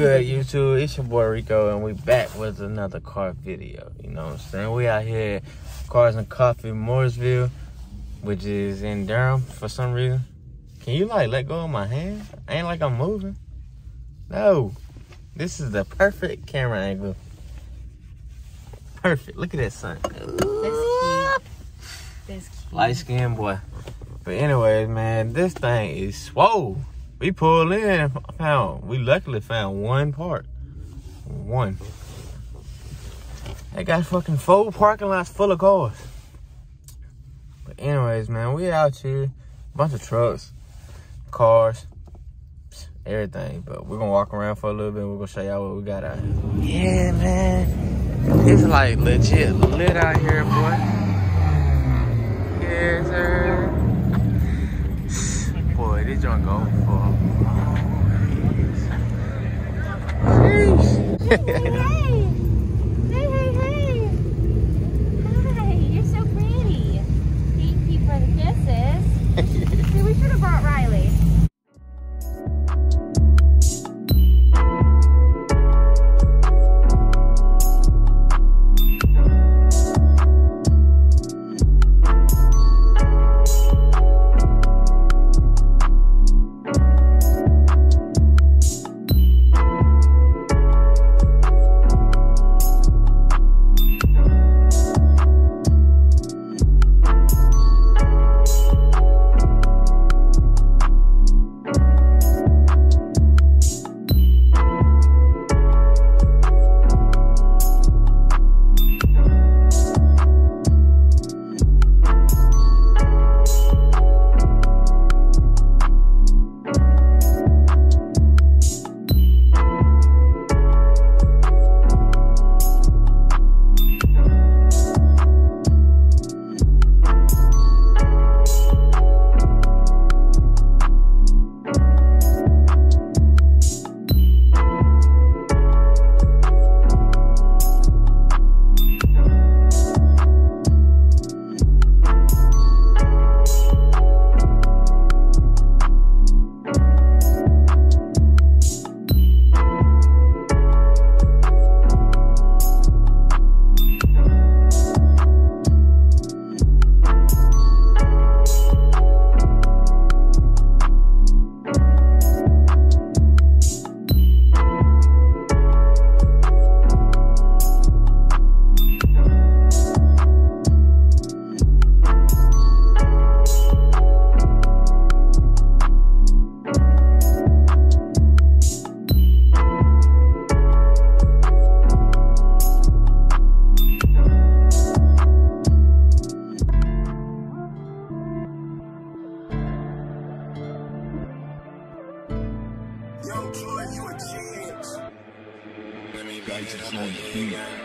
Good, YouTube? It's your boy Rico, and we back with another car video. You know what I'm saying? We out here Cars and Coffee Mooresville, which is in Durham for some reason. Can you like let go of my hand? Ain't like I'm moving. No. This is the perfect camera angle. Perfect. Look at that sun. That's cute. That's cute. Light skinned boy. But anyways, man, this thing is swole. We pulled in found, we luckily found one part. One. They got fucking four parking lots full of cars. But anyways, man, we out here. Bunch of trucks, cars, everything. But we're gonna walk around for a little bit. We're gonna show y'all what we got out here. Yeah, man. It's like legit lit out here, guys is on the beat.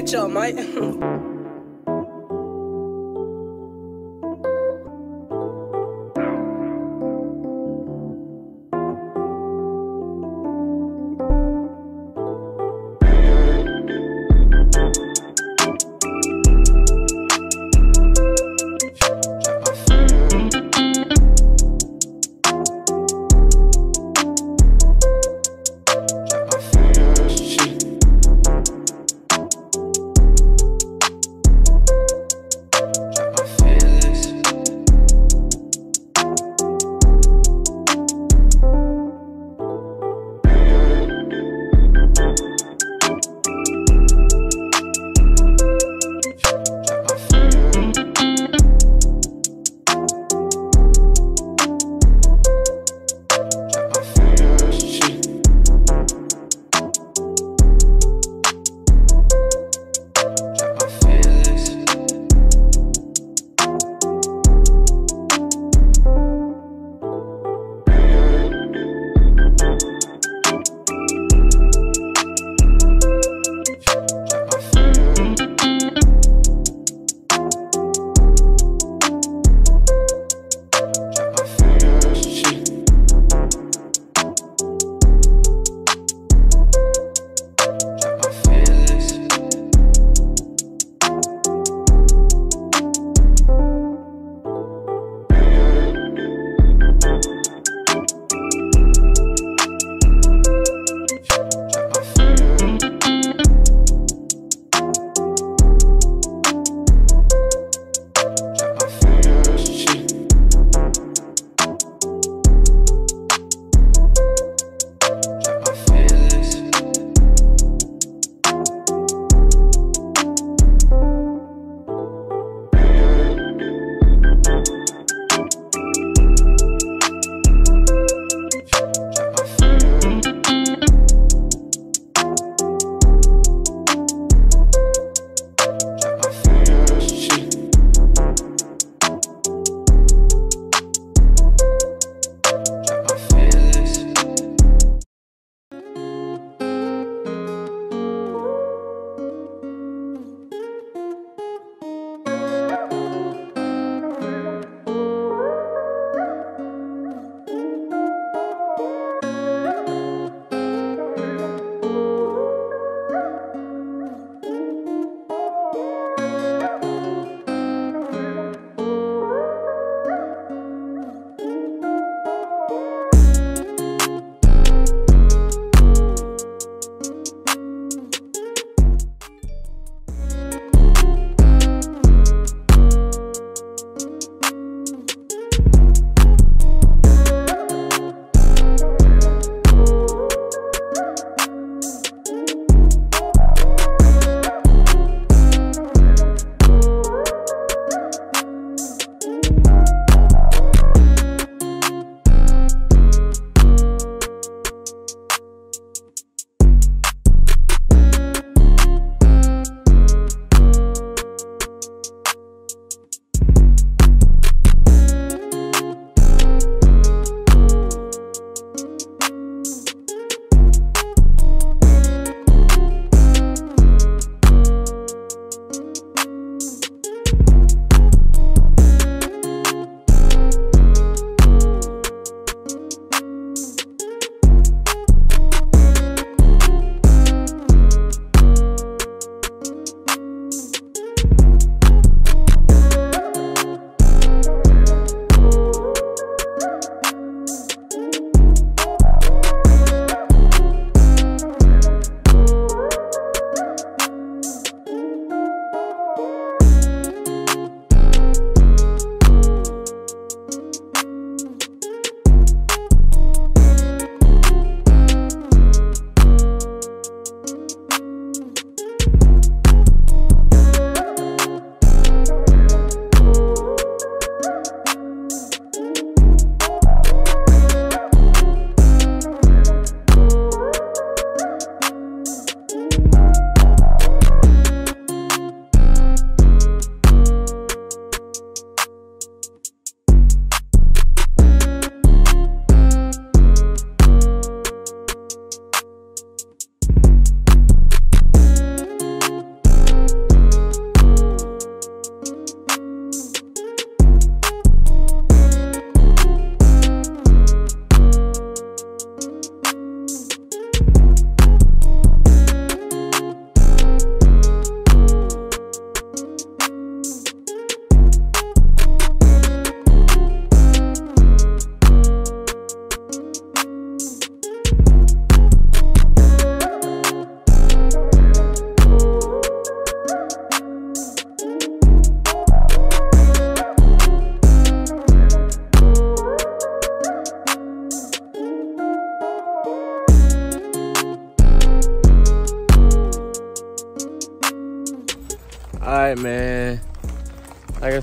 Bitch up, mate.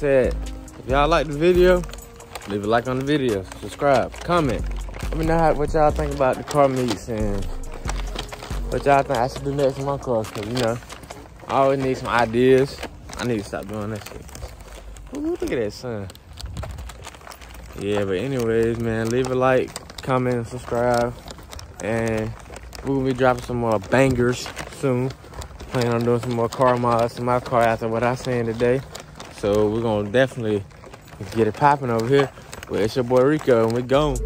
said, if y'all like the video, leave a like on the video. Subscribe, comment. Let me know what y'all think about the car meets and what y'all think I should do next in my car. Cause you know, I always need some ideas. I need to stop doing that shit. Ooh, look at that sun. Yeah, but anyways, man, leave a like, comment, and subscribe. And we're gonna be dropping some more bangers soon. Planning on doing some more car mods in my car after what I seen today. So we're gonna definitely get it popping over here. Well, it's your boy Rico, and we're gone.